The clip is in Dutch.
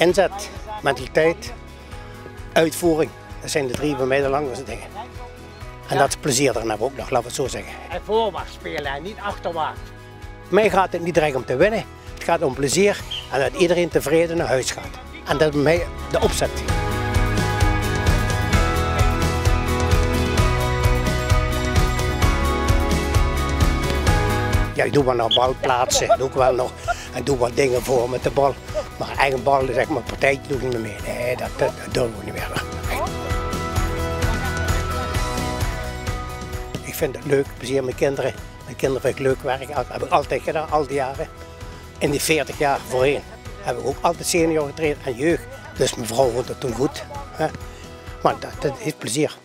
Inzet, mentaliteit, uitvoering. Dat zijn de drie bij mij de belangrijkste dingen. En dat plezier daarna ook nog, laten we het zo zeggen. En voorwaarts spelen en niet achterwaarts. Mij gaat het niet direct om te winnen. Het gaat om plezier en dat iedereen tevreden naar huis gaat. En dat is bij mij de opzet. Ja, ik doe wel nog bal plaatsen, doe ik wel nog. En doe wat dingen voor met de bal. Maar eigen bal, zeg maar, partijtje doe ik niet meer mee. Nee, dat, dat, dat doen we niet meer. Ik vind het leuk, plezier met kinderen. Mijn kinderen vind ik leuk werk. Dat heb ik altijd gedaan, al die jaren. In die 40 jaar voorheen heb ik ook altijd senior getraind en jeugd. Dus mijn vrouw vond het toen goed. Maar dat, dat is plezier.